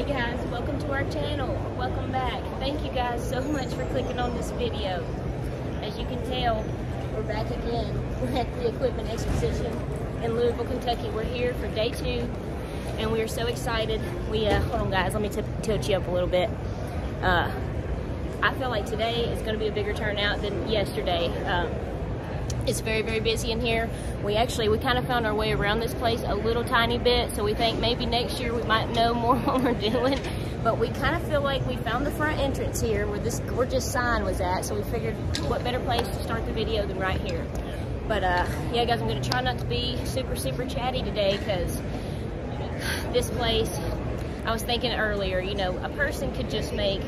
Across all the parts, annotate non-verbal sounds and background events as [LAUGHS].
Hey guys, welcome to our channel. Welcome back. Thank you guys so much for clicking on this video. As you can tell, we're back again. We're [LAUGHS] at the Equipment Exposition in Louisville, Kentucky. We're here for day two, and we are so excited. We, uh, hold on guys, let me tilt you up a little bit. Uh, I feel like today is going to be a bigger turnout than yesterday. Um, it's very, very busy in here. We actually, we kind of found our way around this place a little tiny bit, so we think maybe next year we might know [LAUGHS] more what we're doing. But we kind of feel like we found the front entrance here where this gorgeous sign was at, so we figured what better place to start the video than right here. But uh, yeah, guys, I'm gonna try not to be super, super chatty today because this place, I was thinking earlier, you know, a person could just make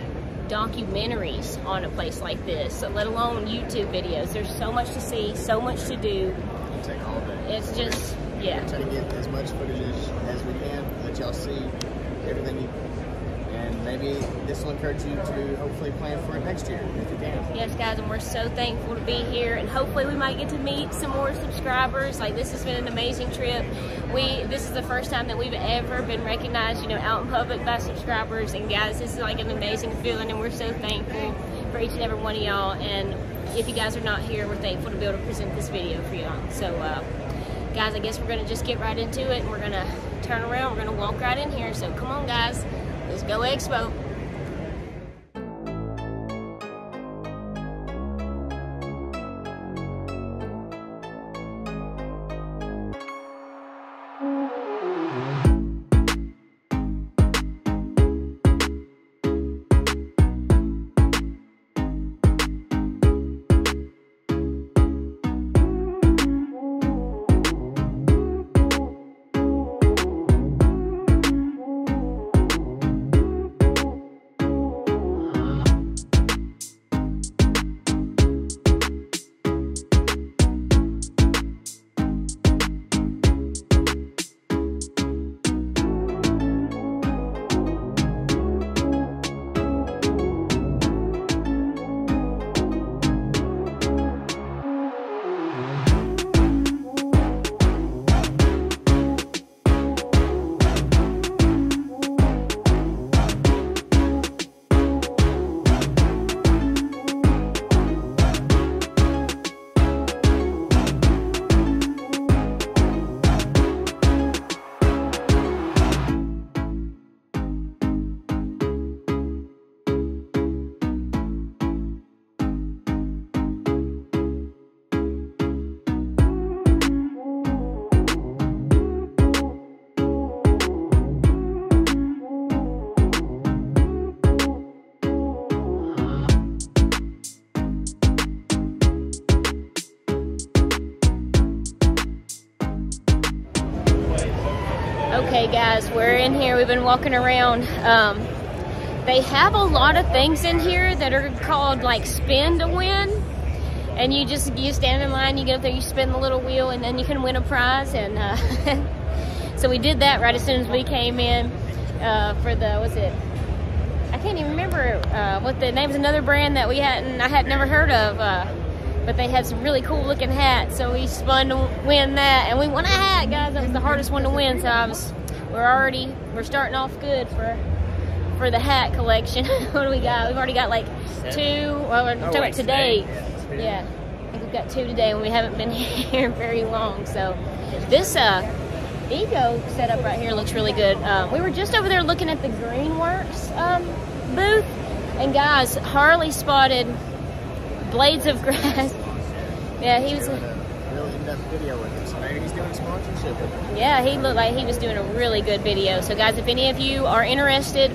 documentaries on a place like this, let alone YouTube videos. There's so much to see, so much to do. It'll take all day. It's just, yeah. Try to get as much footage as, we can, let y'all see everything you maybe this will encourage you to hopefully plan for it next year if you can. Yes, guys, and we're so thankful to be here, and hopefully we might get to meet some more subscribers. Like this has been an amazing trip. We this is the first time that we've ever been recognized, you know, out in public by subscribers, and guys, this is like an amazing feeling, and we're so thankful for each and every one of y'all. And if you guys are not here, we're thankful to be able to present this video for y'all. So, uh, guys, I guess we're gonna just get right into it, and we're gonna turn around. We're gonna walk right in here. So come on, guys. Let's go Expo. Guys, we're in here. We've been walking around. Um, they have a lot of things in here that are called like spin to win. And you just you stand in line, you get up there, you spin the little wheel, and then you can win a prize. And uh, [LAUGHS] so we did that right as soon as we came in uh, for the was it? I can't even remember uh, what the name's another brand that we hadn't I had never heard of. Uh, but they had some really cool looking hats, so we spun to win that, and we won a hat, guys. That was the hardest one to win, so I was, we're already, we're starting off good for for the hat collection. [LAUGHS] what do we got? We've already got like two. Well, we're talking about today. Yeah, I think we've got two today, and we haven't been [LAUGHS] here very long. So this uh, Ego setup right here looks really good. Um, we were just over there looking at the Greenworks um, booth, and guys, Harley spotted blades of grass. [LAUGHS] yeah, he was. In-depth video with him, so maybe he's doing sponsorship with him. Yeah, he looked like he was doing a really good video. So, guys, if any of you are interested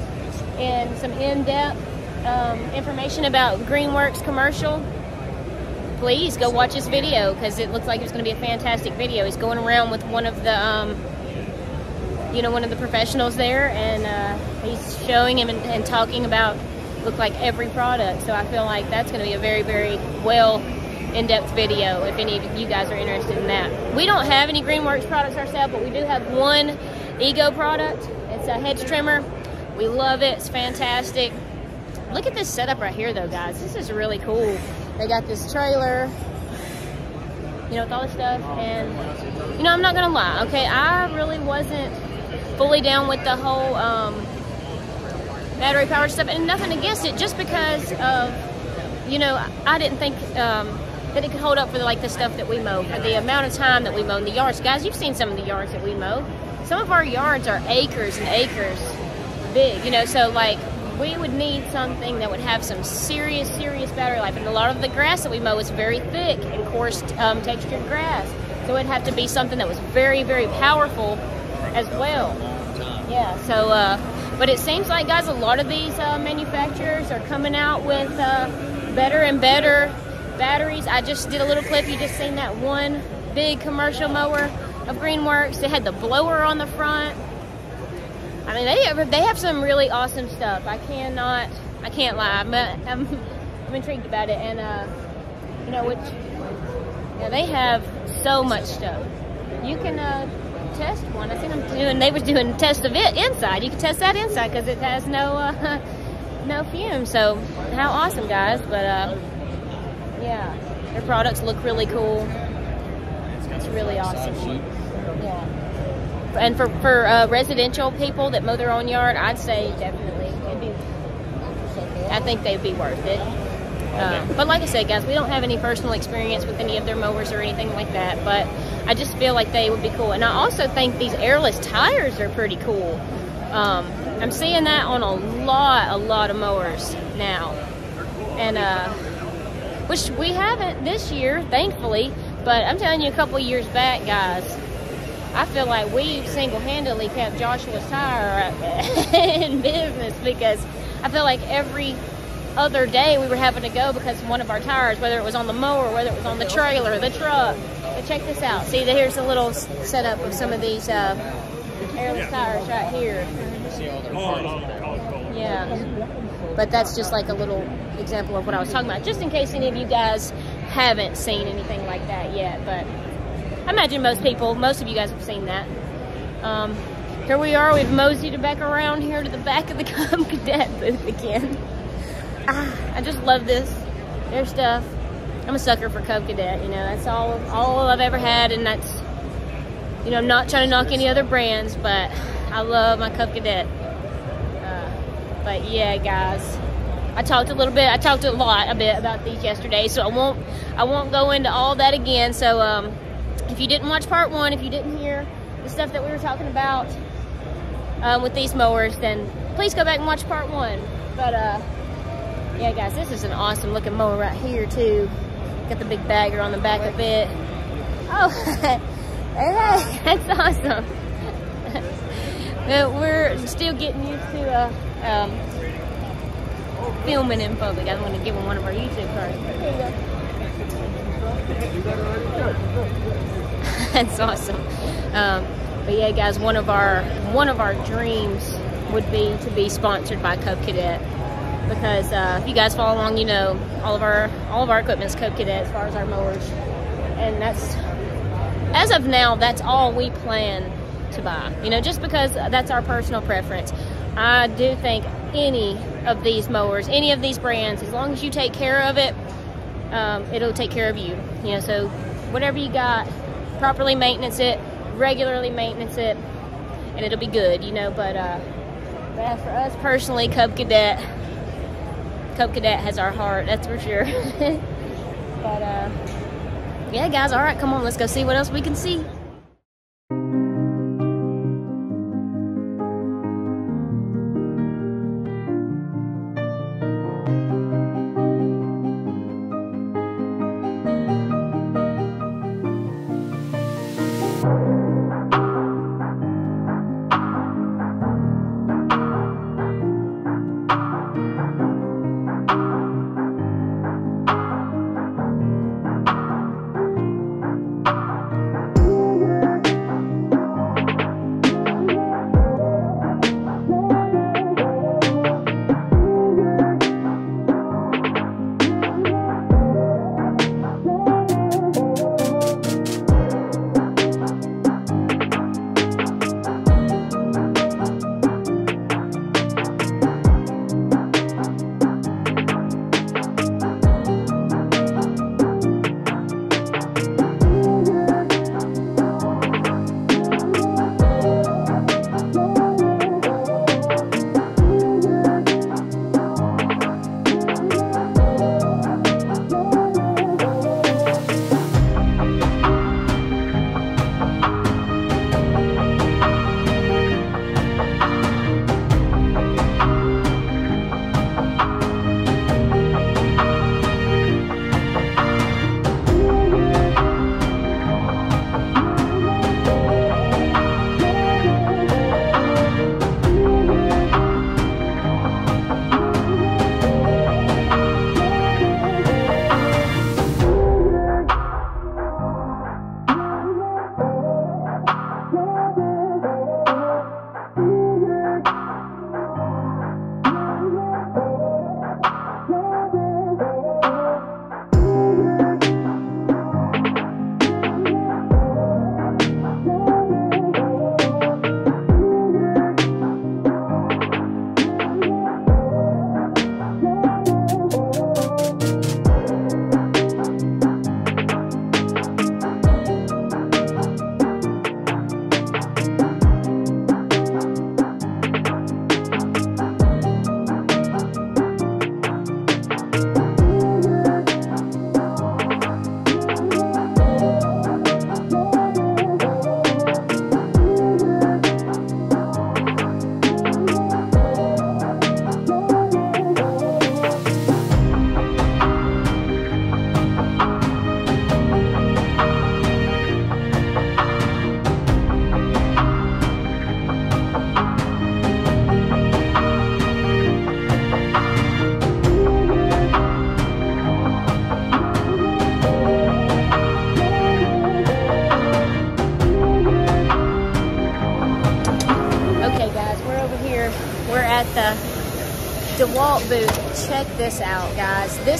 in some in-depth um, information about Greenworks commercial, please go watch this video because it looks like it's going to be a fantastic video. He's going around with one of the, um, you know, one of the professionals there, and uh, he's showing him and, and talking about look like every product. So I feel like that's going to be a very, very well in-depth video if any of you guys are interested in that. We don't have any Greenworks products ourselves, but we do have one Ego product. It's a hedge trimmer. We love it. It's fantastic. Look at this setup right here, though, guys. This is really cool. They got this trailer, you know, with all this stuff. And, you know, I'm not going to lie, okay? I really wasn't fully down with the whole... Um, battery powered stuff, and nothing against it, just because of, you know, I didn't think um, that it could hold up for the, like the stuff that we mow, for the amount of time that we mow in the yards. Guys, you've seen some of the yards that we mow. Some of our yards are acres and acres big, you know, so like we would need something that would have some serious, serious battery life. And a lot of the grass that we mow is very thick and coarse um, textured grass. So it'd have to be something that was very, very powerful as well. Yeah, so, uh, but it seems like, guys, a lot of these uh, manufacturers are coming out with uh, better and better batteries. I just did a little clip. You just seen that one big commercial mower of Greenworks. They had the blower on the front. I mean, they have, they have some really awesome stuff. I cannot, I can't lie. I'm, I'm, I'm intrigued about it. And, uh, you know, which, yeah, they have so much stuff. You can uh, test one. I seen them doing, they were doing tests of it inside. You can test that inside because it has no, uh, [LAUGHS] no fumes. So, how awesome, guys. But, uh, yeah, their products look really cool. It's really awesome. Yeah and for for uh, residential people that mow their own yard, I'd say definitely it'd be. I think they'd be worth it. Um, but like I said, guys, we don't have any personal experience with any of their mowers or anything like that. But I just feel like they would be cool, and I also think these airless tires are pretty cool. Um, I'm seeing that on a lot, a lot of mowers now, and uh, which we haven't this year, thankfully. But I'm telling you, a couple years back, guys, I feel like we single-handedly kept Joshua's tire [LAUGHS] in business because I feel like every other day we were having to go because one of our tires, whether it was on the mower, whether it was on the trailer, the truck. But check this out. See, here's a little setup of some of these uh, airless tires right here. Yeah. But that's just like a little example of what I was talking about, just in case any of you guys haven't seen anything like that yet. But I imagine most people, most of you guys have seen that. Um, here we are, we've moseyed back around here to the back of the [LAUGHS] Cub Cadet booth again. Ah, I just love this, their stuff. I'm a sucker for Cub Cadet, you know, that's all, all I've ever had, and that's, you know, I'm not trying to knock any other brands, but I love my Cub Cadet. But yeah, guys, I talked a little bit, I talked a lot, a bit about these yesterday, so I won't, I won't go into all that again, so, um, if you didn't watch part one, if you didn't hear the stuff that we were talking about um, with these mowers, then please go back and watch part one. But uh, yeah, guys, this is an awesome looking mower right here too. Got the big bagger on the back of it. Oh, [LAUGHS] hey, [LAUGHS] that's awesome. [LAUGHS] we're still getting used to uh, um, filming in public. I'm gonna give them one of our YouTube cards. [LAUGHS] That's awesome. Um, but yeah, guys, one of our one of our dreams would be to be sponsored by Cub Cadet because uh, if you guys follow along, you know all of our all of our equipment is Cub Cadet as far as our mowers, and that's as of now that's all we plan to buy. You know, just because that's our personal preference. I do think any of these mowers, any of these brands, as long as you take care of it, um, it'll take care of you. You know, so whatever you got, properly maintenance it, regularly maintenance it, and it'll be good, you know. But, uh, but as for us personally, Cub Cadet, Cub Cadet has our heart, that's for sure. [LAUGHS] but, uh, yeah, guys, all right, come on, let's go see what else we can see.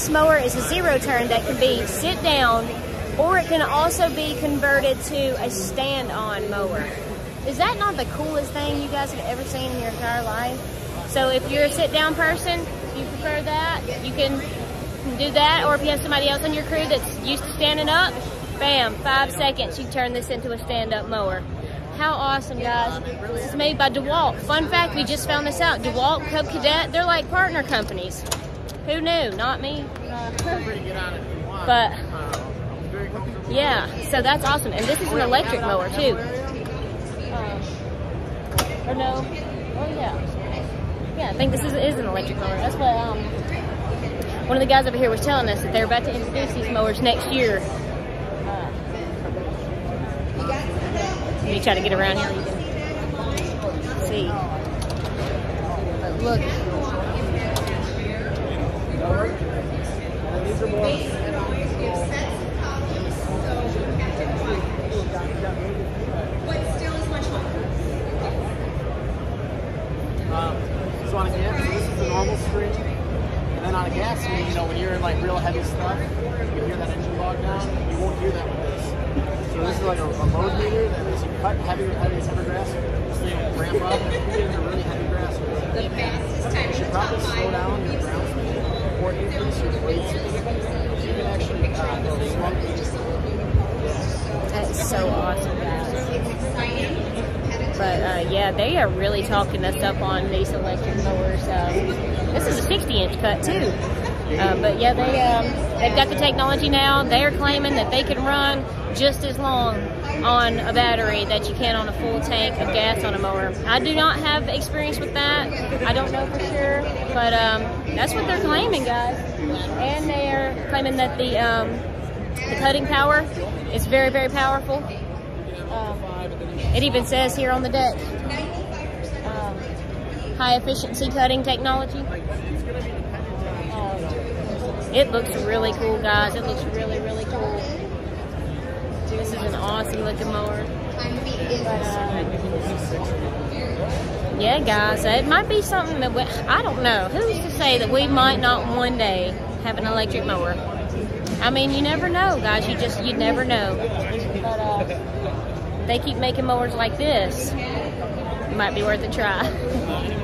This mower is a zero turn that can be sit down or it can also be converted to a stand-on mower. Is that not the coolest thing you guys have ever seen in your entire life? So if you're a sit-down person, you prefer that, you can do that. Or if you have somebody else on your crew that's used to standing up, bam, five seconds, you turn this into a stand-up mower. How awesome, guys. This is made by DeWalt. Fun fact, we just found this out. DeWalt, Cub Cadet, they're like partner companies. Who knew? Not me. but, yeah, so that's awesome. And this is an electric mower, too. Um, or no? Oh, yeah. Yeah, I think this is, is an electric mower. That's what um, one of the guys over here was telling us that they're about to introduce these mowers next year. Uh, let me try to get around here. See. But look. Is on a gas, so this is the normal screen. And then on a gas screen, you know, when or increase actually uh. That is so awesome, guys. But uh, yeah, they are really talking us up on these electric mowers. Uh, this is a 60 inch cut too. Uh, but yeah, they um, they've got the technology now. They are claiming that they can run just as long on a battery that you can on a full tank of gas on a mower. I do not have experience with that. I don't know for sure, but um, that's what they're claiming, guys. And they are claiming that the um, the cutting power is very, very powerful. Um, it even says here on the deck, um, high efficiency cutting technology. Um, it looks really cool, guys. It looks really, really cool. This is an awesome looking mower. But, uh, yeah, guys, it might be something that we, I don't know. Who's to say that we might not one day have an electric mower? I mean, you never know, guys. You just, you never know. But, uh, they keep making mowers like this. Might be worth a try. [LAUGHS]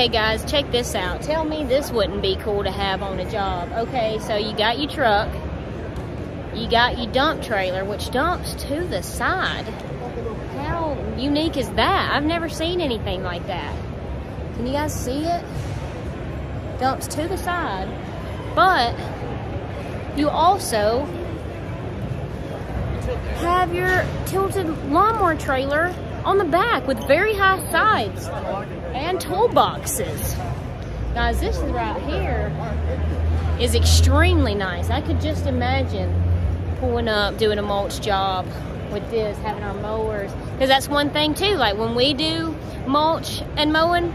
Okay, guys, check this out. Tell me this wouldn't be cool to have on a job. Okay, so you got your truck, you got your dump trailer, which dumps to the side. How unique is that? I've never seen anything like that. Can you guys see it? Dumps to the side. But you also have your tilted lawnmower trailer on the back with very high sides toolboxes. Guys, this right here is extremely nice. I could just imagine pulling up, doing a mulch job with this, having our mowers. Because that's one thing too, like when we do mulch and mowing,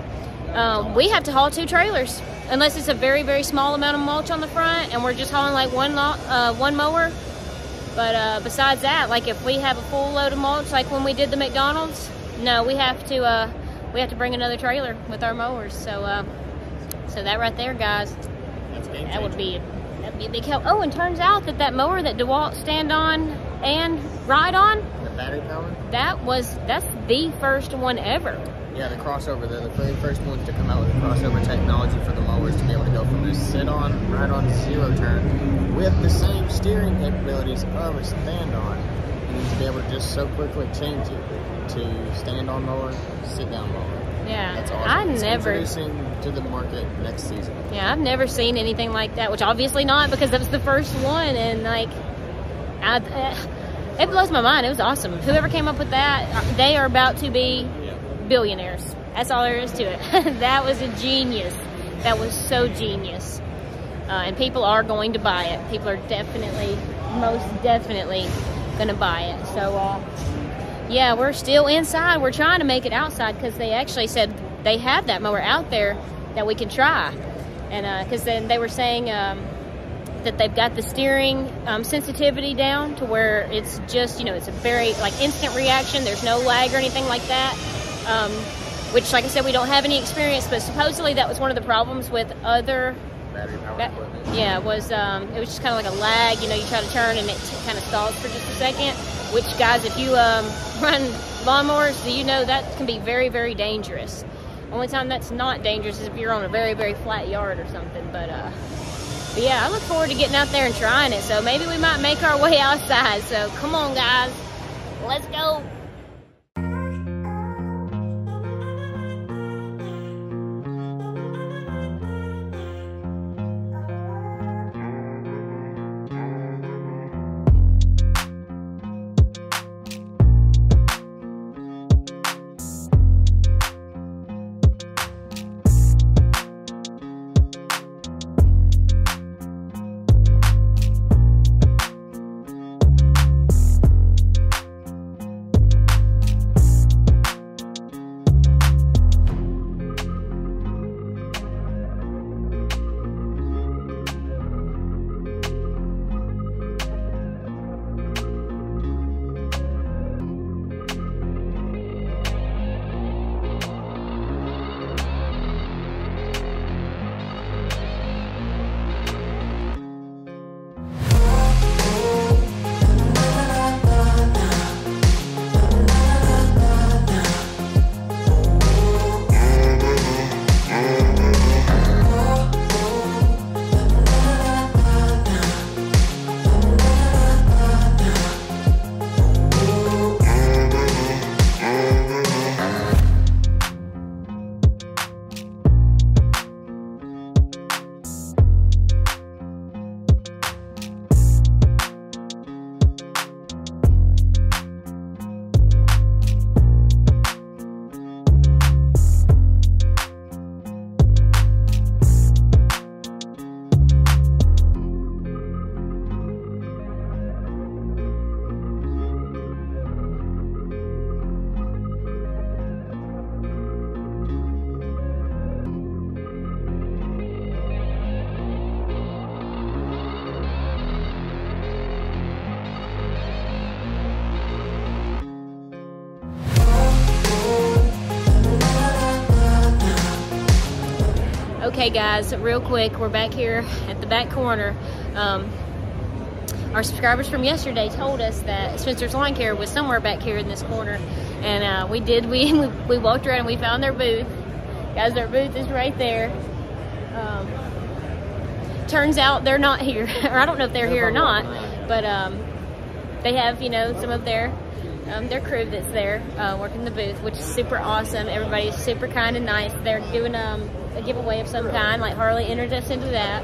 um, we have to haul two trailers. Unless it's a very, very small amount of mulch on the front and we're just hauling like one, uh, one mower. But uh, besides that, like if we have a full load of mulch, like when we did the McDonald's, no, we have to uh, we have to bring another trailer with our mowers. So uh, so that right there, guys, that would be that'd be a big help. Oh, and turns out that that mower that DeWalt stand on and ride on, The battery power? that was that's the first one ever. Yeah, the crossover. They're the very first ones to come out with the crossover technology for the mowers to be able to go from a sit on, right on zero turn with the same steering capabilities of a stand on. And to be able to just so quickly change it to stand on mower, sit down mower. Yeah, That's awesome. I It's never. introducing to the market next season. Yeah, I've never seen anything like that. Which obviously not because that was the first one, and like, I, uh, it blows my mind. It was awesome. Whoever came up with that, they are about to be billionaires. That's all there is to it. [LAUGHS] that was a genius. That was so genius. Uh, and people are going to buy it. People are definitely, most definitely, going to buy it. So, uh, yeah, we're still inside. We're trying to make it outside because they actually said they have that mower out there that we can try. And because then they were saying um, that they've got the steering um, sensitivity down to where it's just, you know, it's a very like instant reaction. There's no lag or anything like that. Um, which, like I said, we don't have any experience, but supposedly that was one of the problems with other Battery equipment. yeah, it was um, it was just kind of like a lag. You know, you try to turn and it kind of stalls for just a second. Which, guys, if you um, [LAUGHS] run lawnmowers, do you know that can be very, very dangerous. Only time that's not dangerous is if you're on a very, very flat yard or something. But, uh, but yeah, I look forward to getting out there and trying it. So maybe we might make our way [LAUGHS] outside. So come on, guys, let's go. Okay, guys, real quick, we're back here at the back corner. Um, our subscribers from yesterday told us that Spencer's Lawn Care was somewhere back here in this corner, and uh, we did. [LAUGHS] We we walked around and we found their booth, Guys, their booth is right there. Um, turns out they're not here, [LAUGHS] or I don't know if they're here or not, but um, they have, you know, some of their um, their crew that's there uh, working the booth, which is super awesome. Everybody's super kind and nice. They're doing um, a giveaway of some kind, like Harley entered us into that.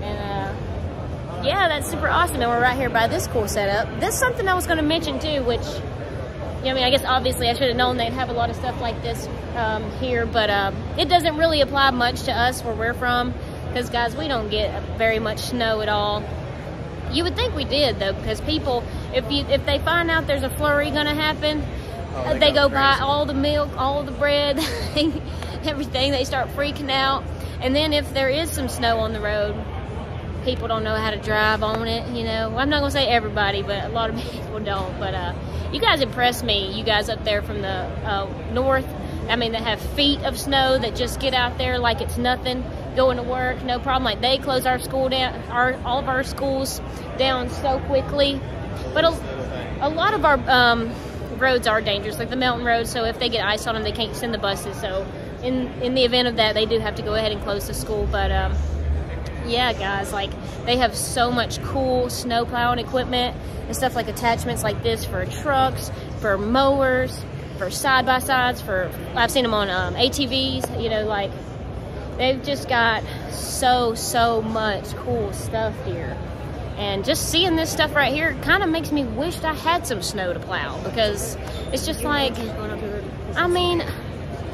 And uh, yeah, that's super awesome. And we're right here by this cool setup. This is something I was going to mention too, which, you know, I mean, I guess obviously I should have known they'd have a lot of stuff like this um, here, but uh, it doesn't really apply much to us where we're from because, guys, we don't get very much snow at all. You would think we did though, because people, if you if they find out there's a flurry gonna happen, Oh, they they, go go buy all the milk, all the bread, [LAUGHS] everything. They start freaking out, and then if there is some snow on the road, people don't know how to drive on it. You know, I'm not gonna say everybody, but a lot of [LAUGHS] people don't. But uh, you guys impress me. You guys up there from the uh, north. I mean, that have feet of snow that just get out there like it's nothing, going to work, no problem. Like they close our school down, our all of our schools down so quickly. But a, a lot of our um, roads are dangerous, like the mountain roads. So if they get ice on them, they can't send the buses. So in in the event of that, they do have to go ahead and close the school. But um, yeah, guys, like they have so much cool snow plowing equipment and stuff like attachments like this for trucks, for mowers, for side by sides. For I've seen them on um, ATVs. You know, like they've just got so so much cool stuff here. And just seeing this stuff right here kind of makes me wish I had some snow to plow because it's just like, I mean,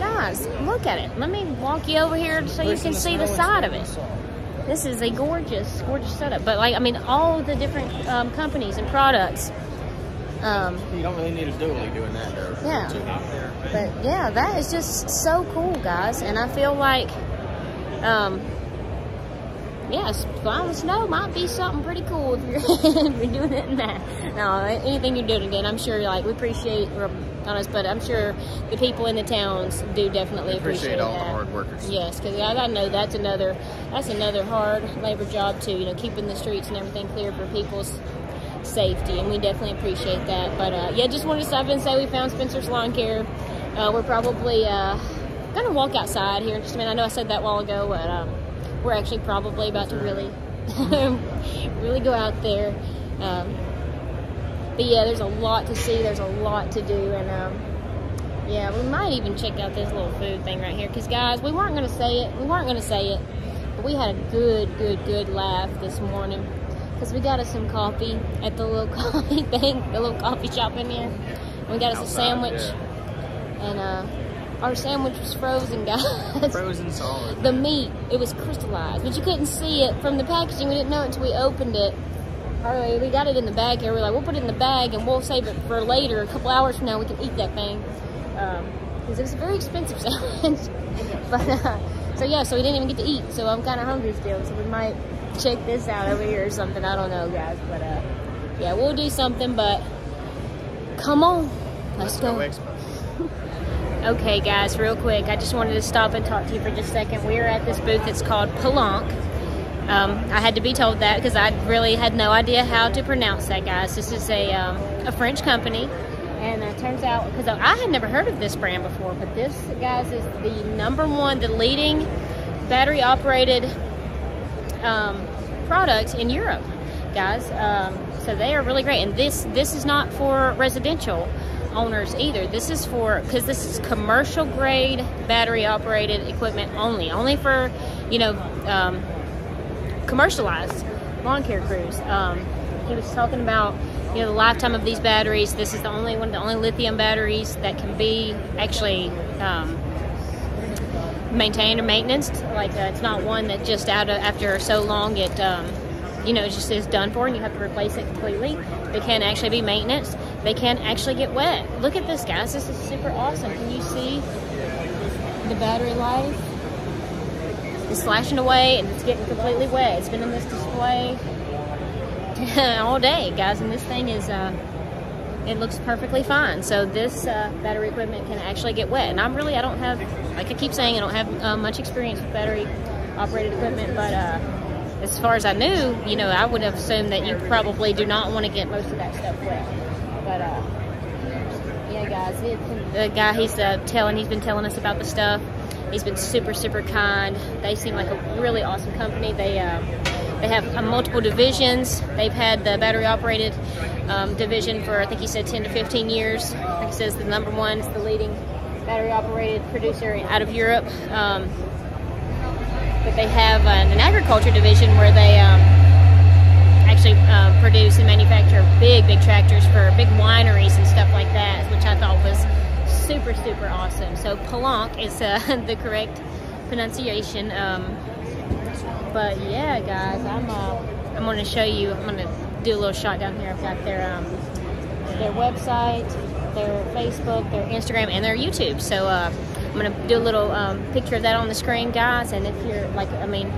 guys, look at it. Let me walk you over here so you can see the side of it. This is a gorgeous, gorgeous setup. But like, I mean, all the different um, companies and products. Um, You don't really need a dually doing that though. Yeah. Too out there. but yeah, that is just so cool, guys. And I feel like, um, yes, the snow might be something pretty cool if you're, [LAUGHS] if you're doing it in that. No, anything you're doing again, I'm sure like we appreciate or honest, but I'm sure the people in the towns do definitely appreciate, Appreciate all the hard workers. Yes, because I, I know that's another that's another hard labor job too. You know, keeping the streets and everything clear for people's safety, and we definitely appreciate that. But uh, yeah, just wanted to stop and say we found Spencer's Lawn Care. Uh, we're probably uh, gonna walk outside here in just a minute. I know I said that a while ago, but um, we're actually probably about to really, [LAUGHS] really go out there. Um, but yeah, there's a lot to see. There's a lot to do, and um, yeah, we might even check out this little food thing right here. Cause guys, we weren't gonna say it. We weren't gonna say it, but we had a good, good, good laugh this morning. Cause we got us some coffee at the little [LAUGHS] coffee thing, the little coffee shop in here. We got us a sandwich, yeah. and uh, our sandwich was frozen, [LAUGHS] guys. Frozen solid. the meat, it was crystallized, but you couldn't see it from the packaging. We didn't know it until we opened it. Alright, we got it in the bag here. We're like, we'll put it in the bag and we'll save it for later. A couple hours from now, we can eat that thing. Because it was a very expensive [LAUGHS] sandwich. but, uh, so yeah, so we didn't even get to eat. So I'm kind of hungry still. So we might check this out over here or something. I don't know, guys. But, uh, yeah, we'll do something. But, come on. Let's, Go go. [LAUGHS] Okay, guys, real quick, I just wanted to stop and talk to you for just a second. We are at this booth. It's called Pellenc. Um, I had to be told that because I really had no idea how to pronounce that, guys. This is a, um, a French company, and it turns out because I had never heard of this brand before, but this, guys, is the number one, the leading battery operated um, product in Europe, guys. Um, so they are really great, and this this is not for residential owners either. This is for because this is commercial grade battery operated equipment only, only for you know um, commercialized lawn care crews. Um, he was talking about you know the lifetime of these batteries. This is the only one, of the only lithium batteries that can be actually. Um, maintained or maintenance. Like uh, it's not one that just out of after so long it um, you know it just is done for and you have to replace it completely. They can actually be maintenance. They can actually get wet. Look at this, guys. This is super awesome. Can you see the battery life? It's flashing away and it's getting completely wet. It's been in this display [LAUGHS] all day, guys, and this thing is. Uh, it looks perfectly fine. So this uh, battery equipment can actually get wet. And I'm really, I don't have, like I keep saying, I don't have uh, much experience with battery operated equipment, but uh, as far as I knew, you know, I would have assumed that you probably do not want to get most of that stuff wet. But uh, yeah, guys, the guy he's uh, telling, he's been telling us about the stuff. He's been super, super kind. They seem like a really awesome company. They um, they have uh, multiple divisions. They've had the battery operated um, division for I think he said 10 to 15 years. Like he says, the number one is the leading battery operated producer out of Europe. Um, but they have an, an agriculture division where they um, actually uh, produce and manufacture big, big tractors for big wineries and stuff like that, which I thought was super, super awesome. So Pellenc is uh, [LAUGHS] the correct pronunciation. Um, but yeah, guys, I'm uh, I'm going to show you. I'm going to do a little shot down here. I've got their um, their website, their Facebook, their Instagram, and their YouTube. So uh, I'm to do a little um, picture of that on the screen, guys. And if you're like, I mean,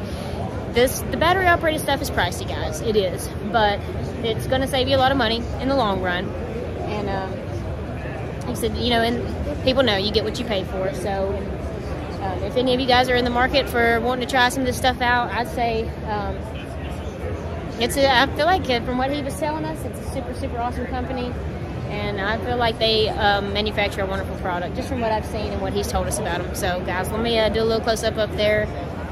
this the battery operated stuff is pricey, guys. It is, but it's to save you a lot of money in the long run. And um, like I said, you know, and people know you get what you pay for. So. Um, if any of you guys are in the market for wanting to try some of this stuff out, I'd say um, it's a, I feel like uh, from what he was telling us, it's a super, super awesome company. And I feel like they um, manufacture a wonderful product, just from what I've seen and what he's told us about them. So, guys, let me uh, do a little close up of their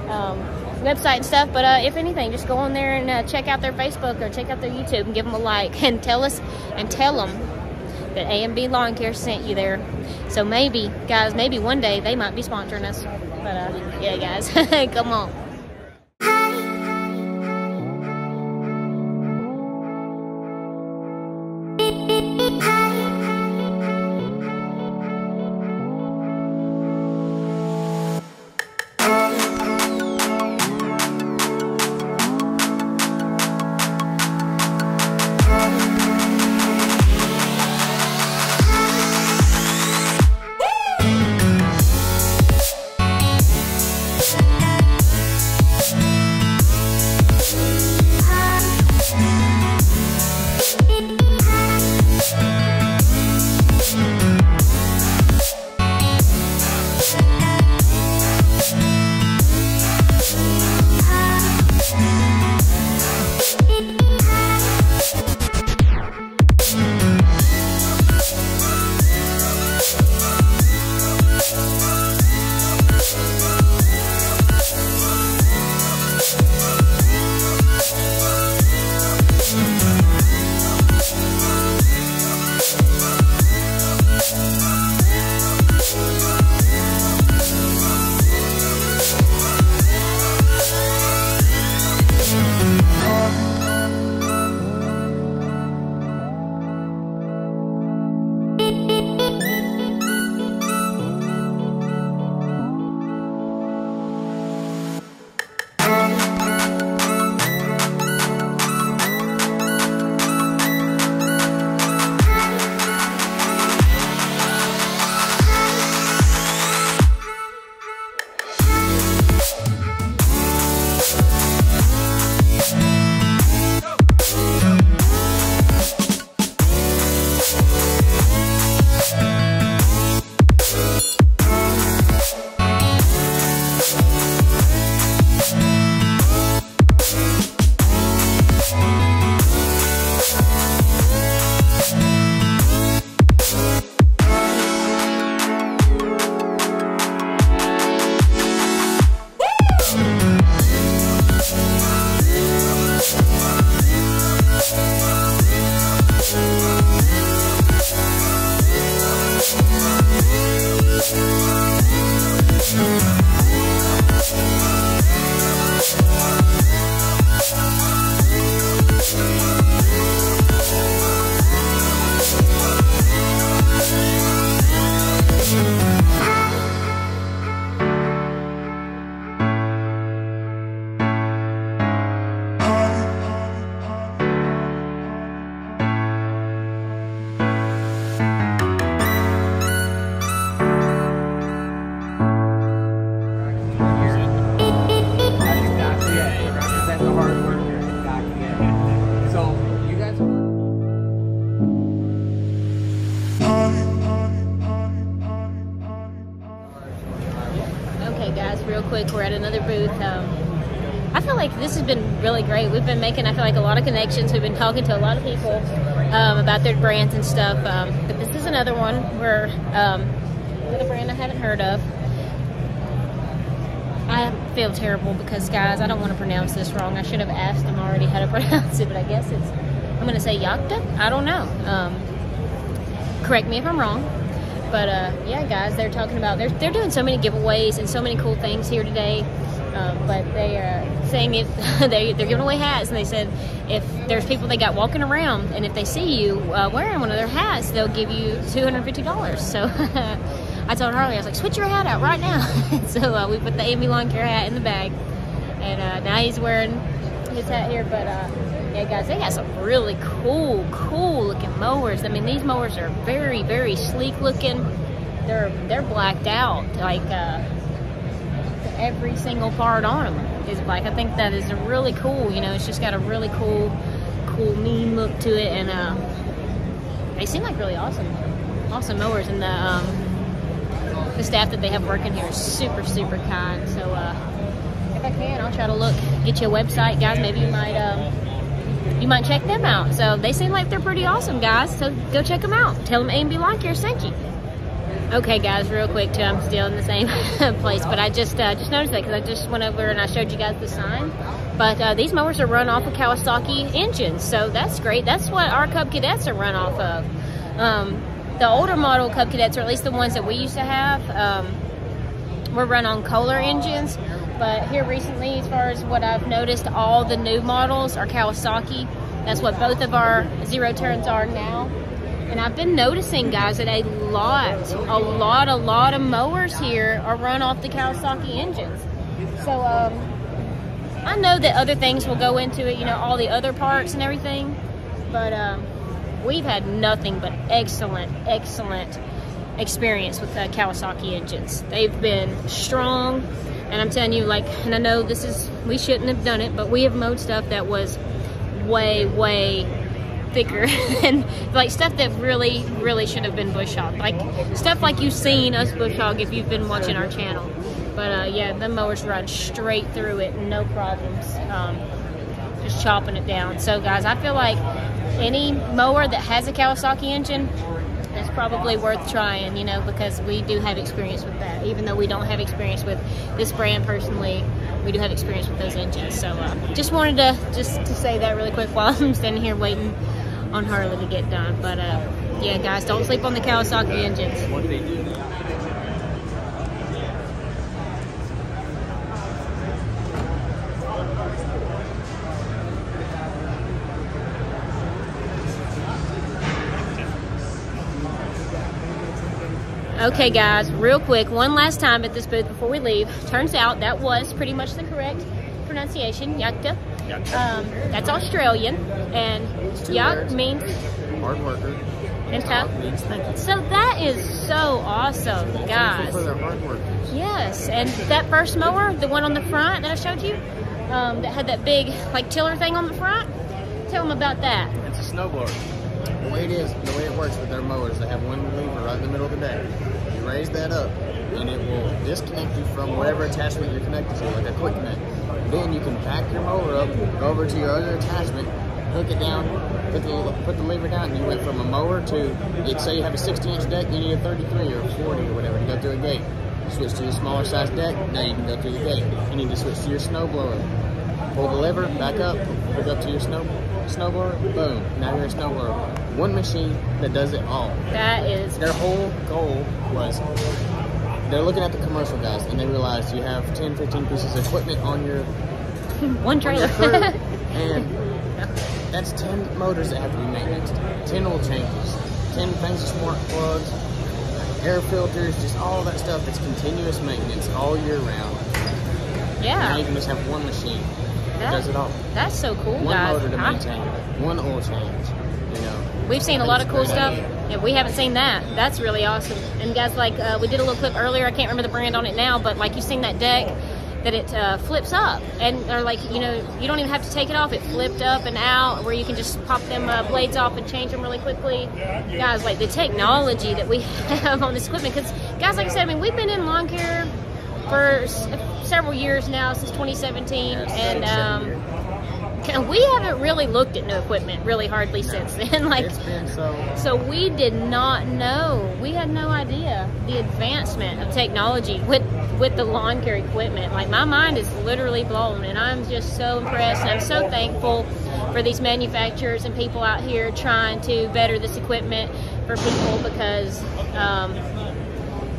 um, website and stuff. But uh, if anything, just go on there and uh, check out their Facebook or check out their YouTube and give them a like [LAUGHS] and tell us and tell them that A&B Lawn Care sent you there. So maybe, guys, maybe one day they might be sponsoring us. But uh, yeah, guys, [LAUGHS] come on. Really great. We've been making, I feel like, a lot of connections. We've been talking to a lot of people um, about their brands and stuff. Um, but this is another one where um, with a brand I haven't heard of. I feel terrible because, guys, I don't want to pronounce this wrong. I should have asked them already how to [LAUGHS] pronounce it, but I guess it's, I'm going to say Yakta. I don't know. Um, correct me if I'm wrong. But uh, yeah, guys, they're talking about, they're, they're doing so many giveaways and so many cool things here today. But they are saying if [LAUGHS] they, they're giving away hats, and they said if there's people they got walking around, and if they see you uh, wearing one of their hats, they'll give you $250. So [LAUGHS] I told Harley, I was like, switch your hat out right now. [LAUGHS] so uh, we put the A and B Lawn Care hat in the bag, and uh, now he's wearing his hat here. But uh, yeah, guys, they got some really cool, cool looking mowers. I mean, these mowers are very, very sleek looking. They're they're blacked out, like uh, every single part on them is black. I think that is a really cool. You know, it's just got a really cool, cool, mean look to it, and uh, they seem like really awesome, awesome mowers. And the um, the staff that they have working here is super, super kind. So uh, if I can, I'll try to look, get you a website, guys. Maybe you might, um, you might check them out. So they seem like they're pretty awesome, guys. So go check them out. Tell them A and B Lawn Care sent you. Okay, guys, real quick too. I'm still in the same [LAUGHS] place, but I just uh, just noticed that because I just went over and I showed you guys the sign. But uh, these mowers are run off of Kawasaki engines, so that's great. That's what our Cub Cadets are run off of. Um, the older model Cub Cadets, or at least the ones that we used to have, um, were run on Kohler engines. But here recently, as far as what I've noticed, all the new models are Kawasaki. That's what both of our zero turns are now. And I've been noticing, guys, that a lot, a lot, a lot of mowers here are run off the Kawasaki engines. So um, I know that other things will go into it, you know, all the other parts and everything. But um, we've had nothing but excellent, excellent experience with the Kawasaki engines. They've been strong, and I'm telling you, like, and I know this is, we shouldn't have done it, but we have mowed stuff that was way, way thicker [LAUGHS] and like stuff that really, really should have been bush hog. Like stuff like you've seen us bush hog if you've been watching our channel. But uh, yeah, the mowers run straight through it, no problems. Um, just chopping it down. So guys, I feel like any mower that has a Kawasaki engine, that's probably worth trying, you know, because we do have experience with that. Even though we don't have experience with this brand personally, we do have experience with those engines. So uh, just wanted to just to say that really quick while [LAUGHS] I'm standing here waiting on Harley to get done. But uh, yeah, guys, don't sleep on the Kawasaki engines. Okay, guys, real quick, one last time at this booth before we leave. Turns out that was pretty much the correct pronunciation, Yakta. Um, that's Australian, and Yak means Hard worker. and tough. Means thank you. So that is so awesome, Thankful guys. for their hard work. Yes, and that first mower, the one on the front that I showed you, um, that had that big like tiller thing on the front. Tell them about that. It's a snowblower. The way it is, the way it works with their mowers, they have one lever right in the middle of the deck. You raise that up, and it will disconnect you from whatever attachment you're connected to, like a quick connect. Then you can back your mower up, go over to your other attachment, hook it down, put the put the lever down, and you went from a mower to, let's say you have a 60 inch deck, you need a 33 or 40 or whatever to go through a gate. Switch to a smaller size deck, now you can go through the gate. You need to switch to your snow blower. Pull the lever, back up, hook up to your snow snowblower, boom. Now you're a snowblower. One machine that does it all. That is Their whole goal was they're looking at the commercial guys and they realize you have 10, 15 pieces of equipment on your, [LAUGHS] one on trailer. your [LAUGHS] and that's 10 motors that have to be maintained, 10 oil changes, 10 things of spark plugs, air filters, just all that stuff that's continuous maintenance all year round. Now yeah, you can just have one machine that does it all. that's so cool, One guys. motor to I- maintain, one oil change, you know. We've seen a lot of cool stuff. idea. Yeah, we haven't seen that. That's really awesome. And guys, like uh, we did a little clip earlier. I can't remember the brand on it now, but like you've seen that deck that it uh, flips up, and or like you know you don't even have to take it off. It flipped up and out, where you can just pop them uh, blades off and change them really quickly. Guys, like the technology that we [LAUGHS] have on this equipment. Because guys, like I said, I mean we've been in lawn care for s- several years now since 2017, and um, years. we haven't really looked at new equipment really hardly since then. [LAUGHS] like it's been so. So we did not know. We had no idea the advancement of technology with with the lawn care equipment. Like my mind is literally blown, and I'm just so impressed. And I'm so thankful for these manufacturers and people out here trying to better this equipment for people because. Um,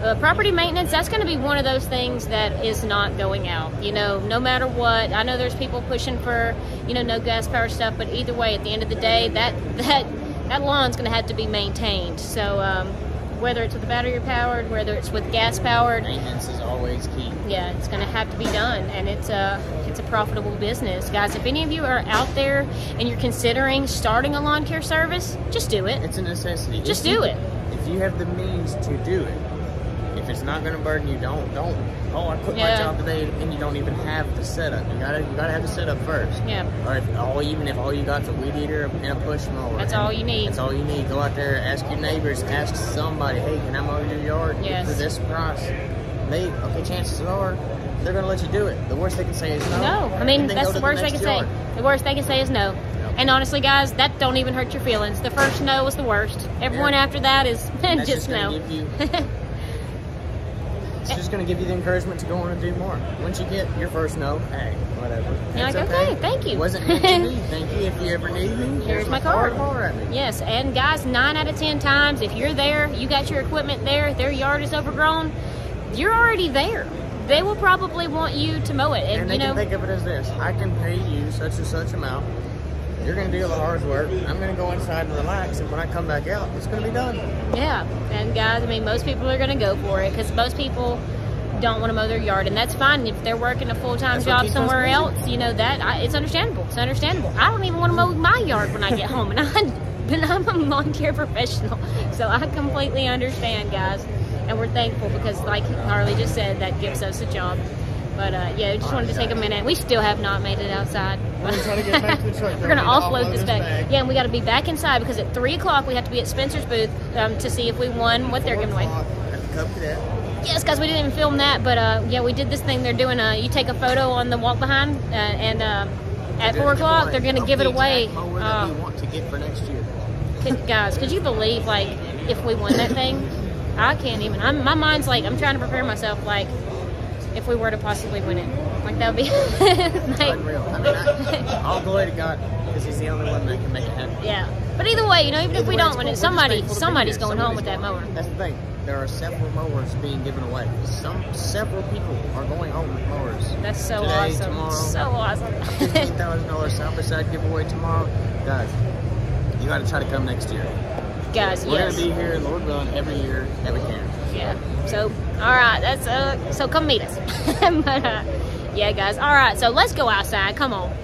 uh, property maintenance that's going to be one of those things that is not going out you know no matter what i know there's people pushing for you know no gas power stuff but either way at the end of the day that [LAUGHS] that that lawn's going to have to be maintained so um, whether it's with the battery powered whether it's with gas powered Maintenance is always key. yeah it's going to have to be done and it's a it's a profitable business guys if any of you are out there and you're considering starting a lawn care service just do it It's a necessity. Just If you- do it. If you have the means to do it, it's not going to burden you, don't don't. Oh, I quit Yeah. my job today, and you don't even have the setup. You gotta you gotta have the setup first. Yeah. Or if all even if all you got's a weed eater and a push mower. That's all you need. That's all you need. Go out there, ask your neighbors, ask somebody. Hey, can I mow your yard Yes. for this price? They okay. Chances are they're gonna let you do it. The worst they can say is no. No, I mean that's the worst they can next say. The worst they can say is no. And honestly, guys, that don't even hurt your feelings. The first no was the worst. Everyone Yeah. after that is [LAUGHS] just, gonna no. [LAUGHS] It's just going to give you the encouragement to go on and do more. Once you get your first no, hey, whatever. You're like, okay, thank you. Wasn't meant to be. [LAUGHS] Thank you. If you ever need me, Here's my card. Holler at me. yes, and guys, nine out of ten times, if you're there, you got your equipment there, their yard is overgrown, you're already there. They will probably want you to mow it, and, And they you know, can think of it as this: I can pay you such and such amount. You're going to do the hard work. I'm going to go inside and relax, and when I come back out, it's going to be done. Yeah, and guys, I mean, most people are going to go for it because most people don't want to mow their yard, and that's fine if they're working a full time job somewhere else. You know that I, it's understandable. It's understandable. I don't even want to mow my yard when I get home, and [LAUGHS] I, but I'm a lawn care professional, so I completely understand, guys, and we're thankful because, like Harley just said, that gives us a job. But uh, yeah, just wanted to take a minute. We still have not made it outside. We're gonna try to get back to the [LAUGHS] truck. We're gonna Don't need to offload offload this this bag. bag. Yeah, and we got to be back inside because at three o'clock we have to be at Spencer's booth um, to see if we won what they're giving away. At the Cub Cadet. Yes, guys, we didn't even film that, but uh, yeah, we did this thing. They're doing a you take a photo on the walk behind, uh, and uh, at four o'clock they're gonna give it away. exact mower that we Uh, want to get for next year. could, guys, could you believe like if we won that thing? I can't even. I'm, my mind's like I'm trying to prepare myself like if we were to possibly win it, like that would be [LAUGHS] like, Unreal. I mean, I, all glory to God because He's the only one that can make it happen. yeah. But either way, you know, even if we don't win it, somebody thankful to be somebody's going home with that mower. That's the thing. There are several mowers being given away. Some several people are going home with mowers. That's so Today, awesome. tomorrow. So awesome. Fifteen thousand dollars by side giveaway tomorrow, guys. You got to try to come next year. guys, We're yes. gonna be here, Lord willing, every year that we can. Yeah. So, all right. That's uh. So come meet us. [LAUGHS] but uh, yeah, guys. All right. So let's go outside. Come on.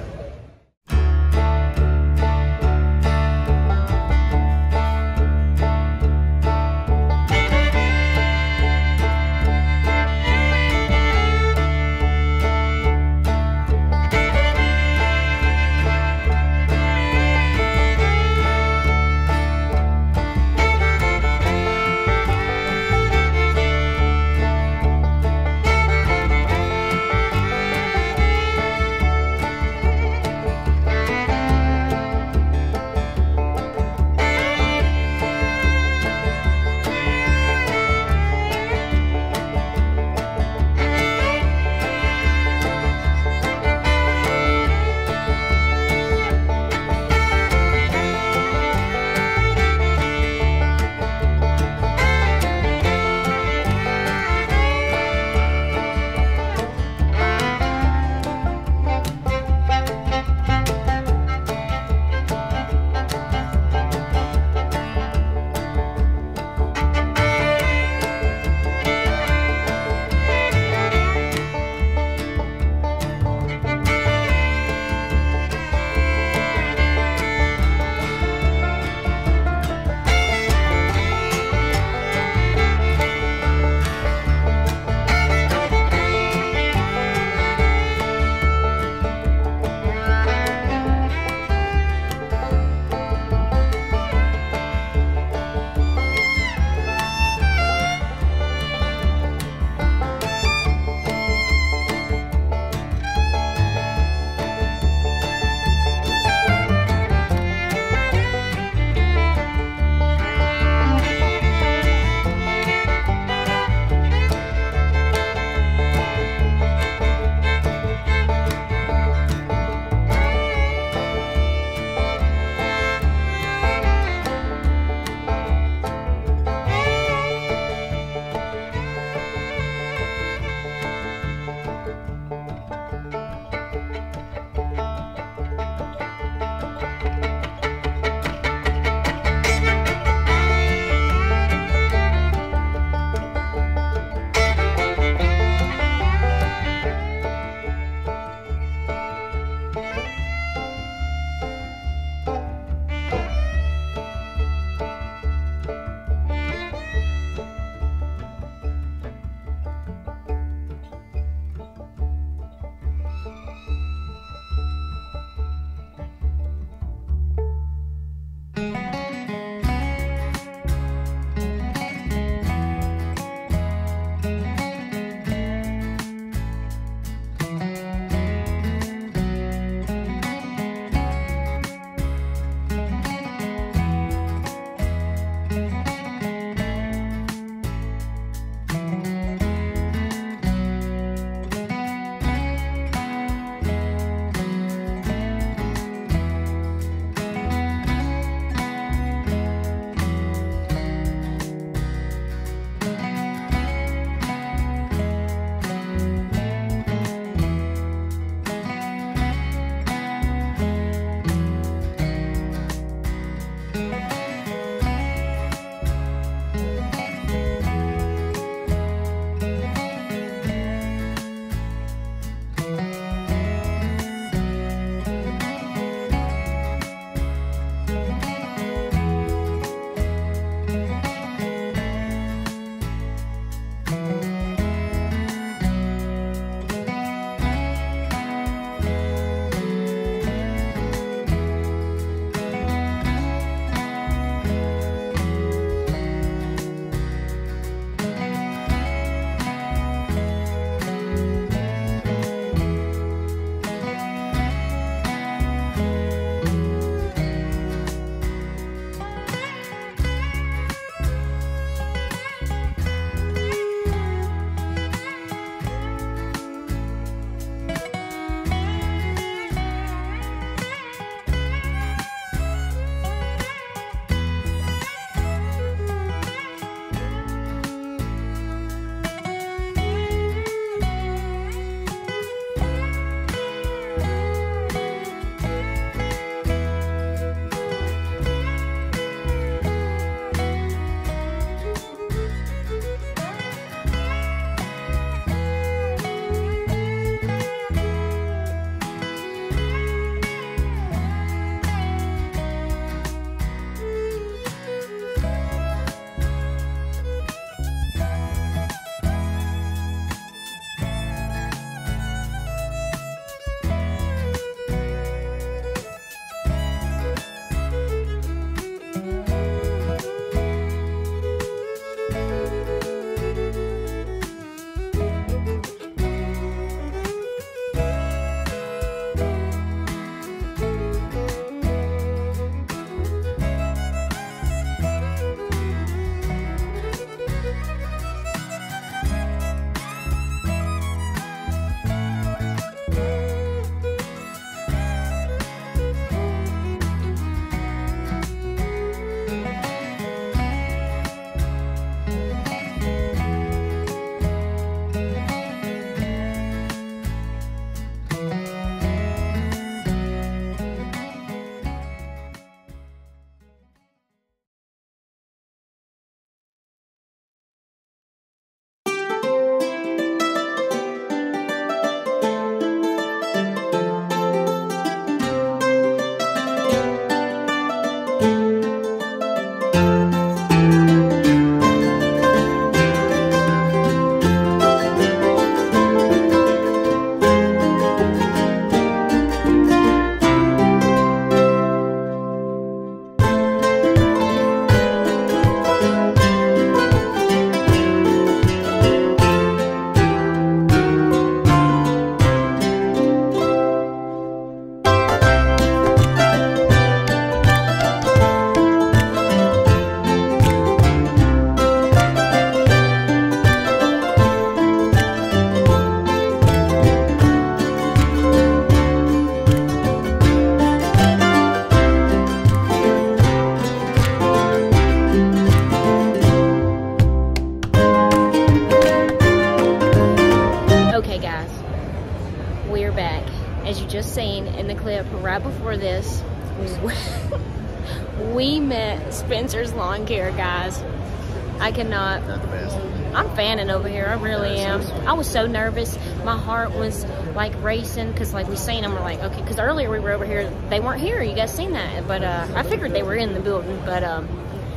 Because like we seen them. We're like, okay, because earlier we were over here. They weren't here. You guys seen that? But uh, I figured they were in the building. But um,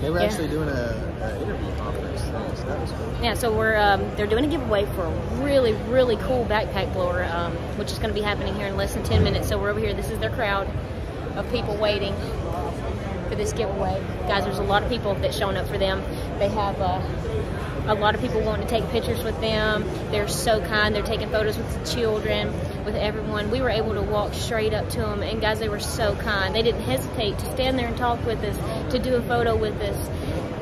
They were Yeah. actually doing a, a interview conference, so that was cool. yeah. So we're um, they're doing a giveaway for a really really cool backpack blower, um, which is going to be happening here in less than ten minutes. So we're over here. This is their crowd of people waiting for this giveaway. Guys, there's a lot of people that showing up for them. They have uh, a lot of people wanting to take pictures with them. They're so kind. They're taking photos with the children, with everyone. We were able to walk straight up to them, and guys, they were so kind. They didn't hesitate to stand there and talk with us, to do a photo with us,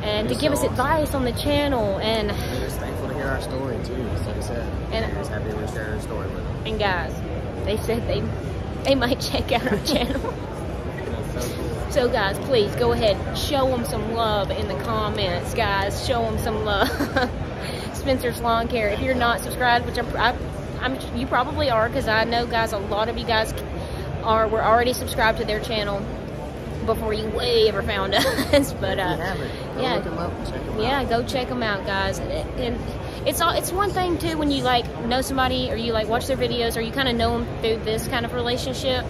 and to give us awesome. advice on the channel. And They're just thankful to hear our story too. Like I said, And- they're just happy we shared our story with them. and guys, they said they they might check out our channel. So. [LAUGHS] So guys, please go ahead, show them some love in the comments, guys. Show them some love. [LAUGHS] Spencer's Lawn Care. If you're not subscribed, which I'm, I, I'm you probably are, because I know, guys, a lot of you guys are were already subscribed to their channel before you way ever found [LAUGHS] us. But uh, If you haven't, go yeah. look them up and check them yeah, out. go check them out, guys. And, and it's all it's one thing too when you like know somebody or you like watch their videos or you kind of know them through this kind of relationship.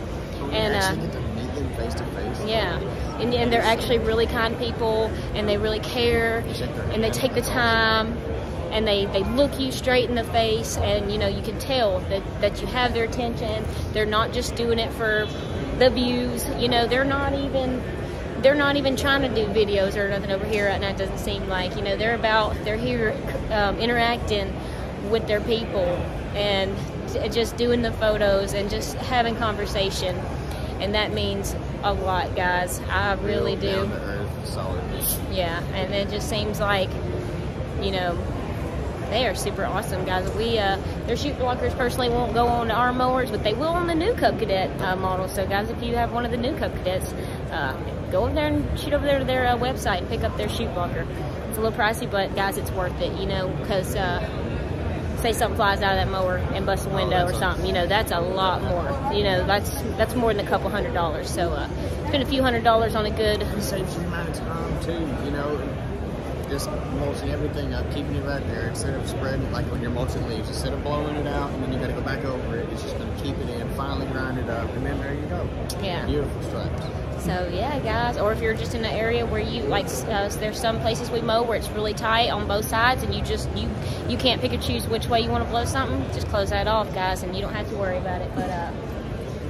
And uh, actually meet them face to face. yeah, and, and they're actually really kind people, and they really care, and they take the time, and they, they look you straight in the face, and you know you can tell that, that you have their attention. They're not just doing it for the views. You know, they're not even they're not even trying to do videos or nothing over here right now. It doesn't seem like you know they're about they're here um, interacting with their people and just doing the photos and just having conversation and that means a lot guys i really Real do Down to earth, solid yeah and it just seems like you know they are super awesome guys we uh their chute blockers personally won't go on our mowers but they will on the new cub cadet uh, model so guys if you have one of the new cub cadets uh, go over there and shoot over there to their uh, website and pick up their chute blocker it's a little pricey but guys it's worth it you know because uh say something flies out of that mower and busts a window or that's something, you know, that's a lot more. You know, that's that's more than a couple hundred dollars. So uh, spend a few hundred dollars on a good. It saves you amount of time too, you know. Just mulching everything up, keeping it right there instead of spreading it like when you're mulching leaves. Instead of blowing it out and then you got to go back over it, it's just going to keep it in, finally grind it up, and then there you go. Yeah. Beautiful stripes. So yeah, guys. Or if you're just in an area where you like, uh, there's some places we mow where it's really tight on both sides, and you just you you can't pick and choose which way you want to blow something. Just close that off, guys, and you don't have to worry about it. But uh,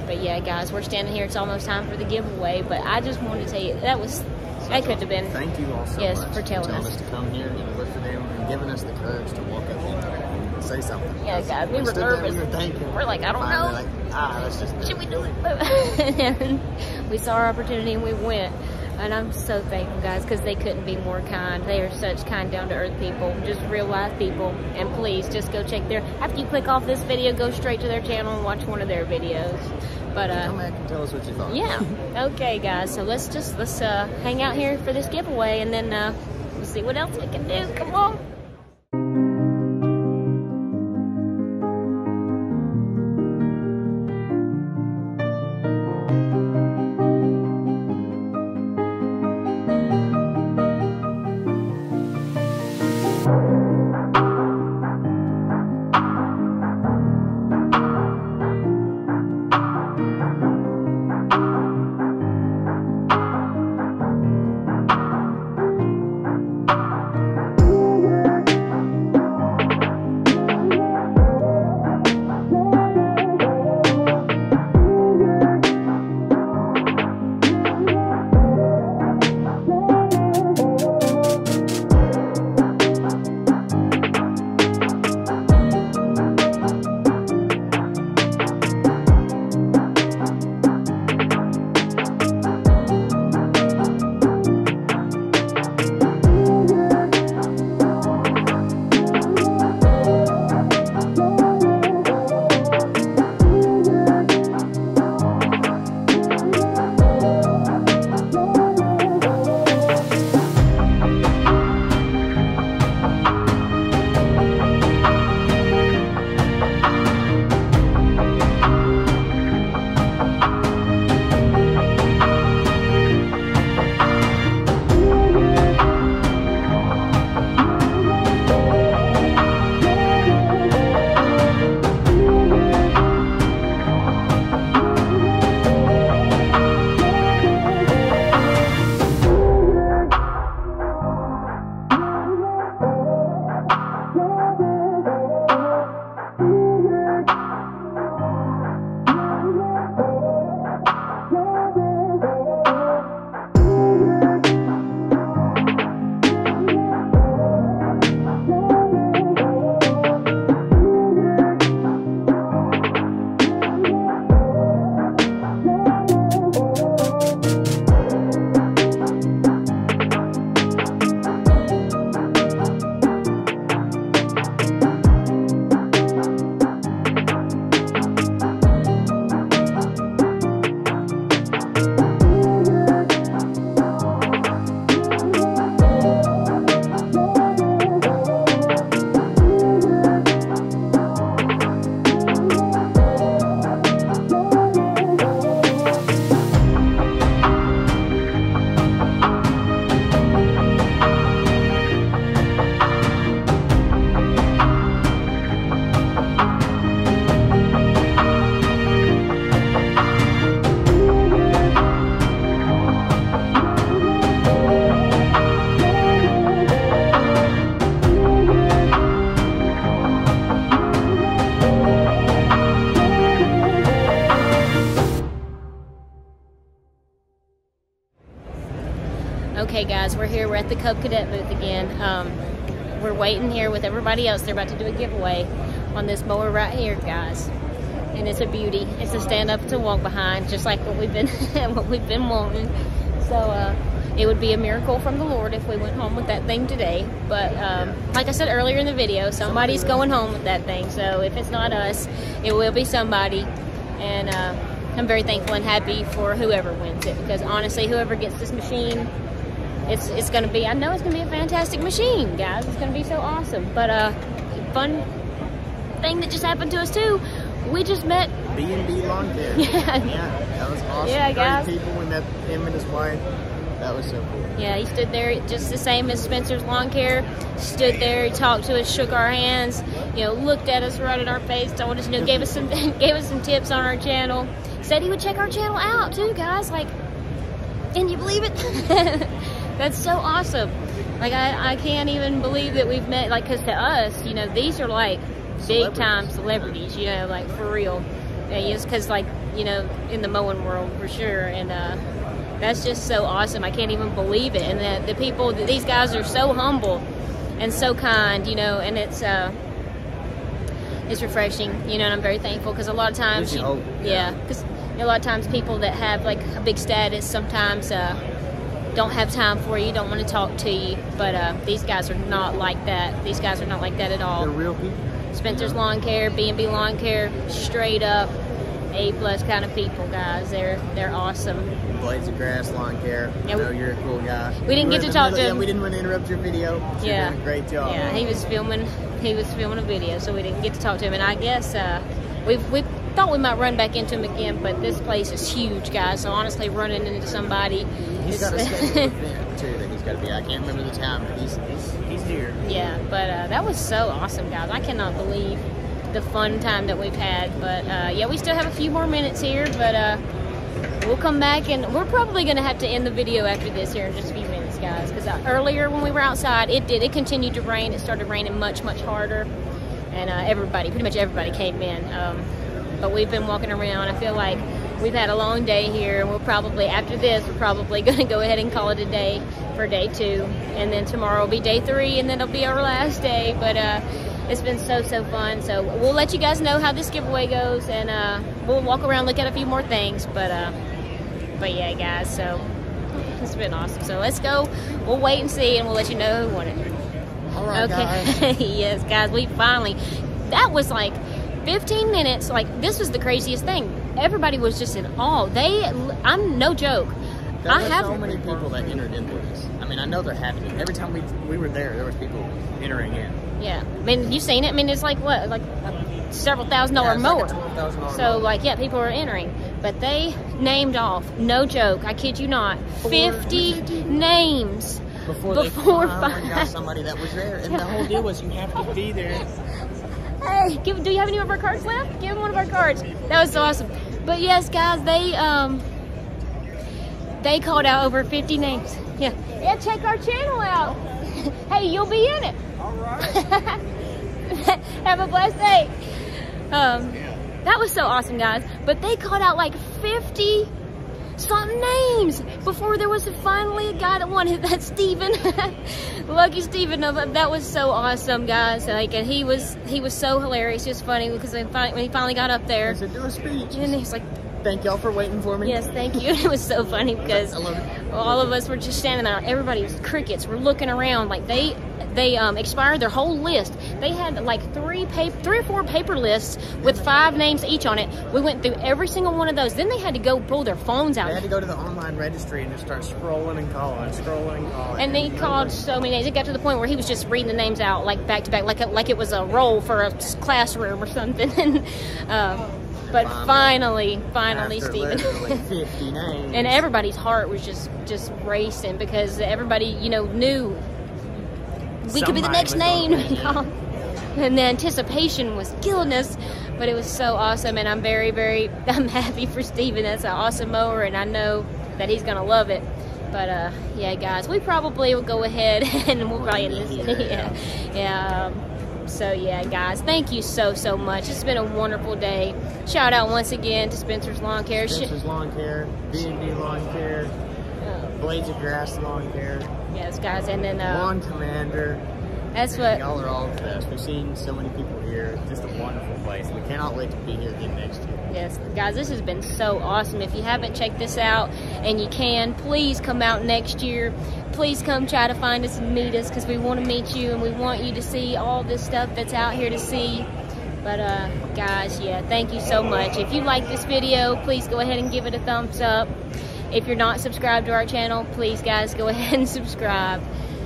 but yeah, guys, we're standing here. It's almost time for the giveaway. But I just wanted to tell you that was that could have been. Thank you all so Yes, much for telling us. to come here and look for them and giving us the courage to walk up here and say something. Yeah, guys, we were nervous. We were thinking. We're like, I don't know. Like, ah, let's just do should we do it? and [LAUGHS] we saw our opportunity and we went. And I'm so thankful, guys, because they couldn't be more kind. They are such kind, down to earth people, just real life people. And please, just go check their. After you click off this video, go straight to their channel and watch one of their videos. But Come uh, back and tell us what you thought. yeah, okay, guys. So let's just let's uh, hang out here for this giveaway, and then uh, we'll see what else we can do. Come on. We're at the Cub Cadet booth again. Um, we're waiting here with everybody else. They're about to do a giveaway on this mower right here, guys. And it's a beauty. It's a stand up to walk behind, just like what we've been [LAUGHS] what we've been wanting. So uh, it would be a miracle from the Lord if we went home with that thing today. But um, like I said earlier in the video, somebody's going home with that thing. So if it's not us, it will be somebody. And uh, I'm very thankful and happy for whoever wins it because honestly, whoever gets this machine, it's it's going to be. I know it's going to be a fantastic machine, guys. It's going to be so awesome. But uh, fun thing that just happened to us too. We just met. B and B Lawn Care. [LAUGHS] Yeah. yeah, that was awesome. Yeah, guys. people. We met him and his wife. That was so cool. Yeah, he stood there just the same as Spencer's lawn care. Stood there, talked to us, shook our hands, you know, looked at us right in our face, told us, you know, gave us some [LAUGHS] gave us some tips on our channel. Said he would check our channel out too, guys. Like, can you believe it? [LAUGHS] That's so awesome. Like I, I can't even believe that we've met. Like, cause to us, you know, these are like big time celebrities. You know, like for real. And just cause like you know, in the mowing world for sure. And uh, that's just so awesome. I can't even believe it. And that the people, these guys are so humble and so kind. You know, and it's. uh it's refreshing, you know, and I'm very thankful because a lot of times, you yeah, yeah. because a lot of times people that have like a big status sometimes uh, don't have time for you, don't want to talk to you. But uh, these guys are not like that. These guys are not like that at all. They're real people. Spencer's Lawn Care, B and B Lawn Care, straight up A plus kind of people, guys. They're they're awesome. Blades of Grass Lawn Care. Yeah, I know we- you're a cool guy. we didn't We're get to talk middle- to yeah, him. we didn't want to interrupt your video. Yeah. doing a great job. Yeah, he was filming. He was filming a video, so we didn't get to talk to him. And I guess uh, we we thought we might run back into him again, but this place is huge, guys. So honestly, running into somebody, He's got a event [LAUGHS] too that he's got to be. I can't remember the time, but he's he's, he's here. yeah. But uh, that was so awesome, guys. I cannot believe the fun time that we've had. But uh, yeah, we still have a few more minutes here, but uh, we'll come back and we're probably going to have to end the video after this here in just a few minutes, guys. Because uh, earlier when we were outside, it did. It continued to rain. It started raining much, much harder, and uh, everybody, pretty much everybody, came in. Um, but we've been walking around. I feel like we've had a long day here, and we'll probably after this, we're probably [LAUGHS] going to go ahead and call it a day for day two, and then tomorrow will be day three, and then it'll be our last day. But uh, it's been so so fun. So we'll let you guys know how this giveaway goes, and uh, we'll walk around look at a few more things. But uh, but yeah, guys. So [LAUGHS] it's been awesome. So let's go. We'll wait and see, and we'll let you know who won it. All right, guys. Okay. [LAUGHS] yes, guys, we finally. That was like 15 minutes. Like this was the craziest thing. Everybody was just in awe. They, I'm no joke. There I have. so many people that entered into this. I mean, I know they're it. Every time we we were there, there was people entering in. Yeah, I mean, you've seen it. I mean, it's like what, like several thousand dollar Yeah, like mower. a $12,000 So mower. like, yeah, people are entering, but they named off. No joke. I kid you not. 50 names. Before, Before they finally got somebody that was there, and the [LAUGHS] whole deal was you have to be there. [LAUGHS] Hey, give, do you have any of our cards left? Give them one of our cards. That was so awesome. But yes, guys, they um they called out over 50 names. Yeah. Yeah, check our channel out. [LAUGHS] hey, you'll be in it. All right. [LAUGHS] Have a blessed day. Um, that was so awesome, guys. But they called out like 50 some names before there was finally a guy that won it. That's [LAUGHS] Steven. Lucky Steven. That was so awesome, guys. Like, and he was he was so hilarious, just funny because when he finally got up there, said, do a speech. and he's like, Thank y'all for waiting for me. "Yes, thank you." [LAUGHS] It was so funny because I love it. all of us were just standing there. Everybody was crickets. We're looking around like they they um, expired their whole list. They had like three paper, three or four paper lists with five names each on it. We went through every single one of those. Then they had to go pull their phones out. They had to go to the online registry and just start scrolling and calling, scrolling and calling. And they called so many names. It got to the point where he was just reading the names out like back to back, like a, like it was a roll for a classroom or something. [LAUGHS] and, uh, but finally, finally, Stephen. [LAUGHS] 50 names. and everybody's heart was just just racing because everybody, you know, knew we could be the next name. [LAUGHS] and the anticipation was killing us. But it was so awesome, and I'm very, very, [LAUGHS] I'm happy for Steven. That's an awesome mower, and I know that he's gonna love it. But uh, yeah, guys, we probably will go ahead [LAUGHS] and we'll probably. Yeah. [LAUGHS] yeah. Um, so yeah, guys, thank you so so much. It's been a wonderful day. Shout out once again to Spencer's Lawn Care. Spencer's Lawn Care, B&B Lawn Care, Blades of Grass Lawn Care, Yes, guys, and then uh, Lawn Commander. That's and what. Y'all are all the best. We've seen so many people here. It's just a wonderful place. We cannot wait to be here again next year. Yes, guys, this has been so awesome. If you haven't checked this out and you can, please come out next year. Please come try to find us and meet us because we want to meet you and we want you to see all this stuff that's out here to see. But, uh, guys, yeah, thank you so much. If you like this video, please go ahead and give it a thumbs up. If you're not subscribed to our channel, please, guys, go [LAUGHS] ahead and subscribe.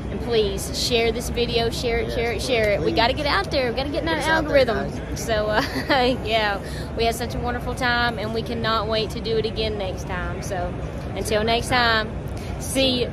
And please share this video, share it, share it, share it. We got to get out there. We got to get in that Get us there, algorithm. So, uh, [LAUGHS] yeah, we had such a wonderful time, and we cannot wait to do it again next time. So, until next time, see you.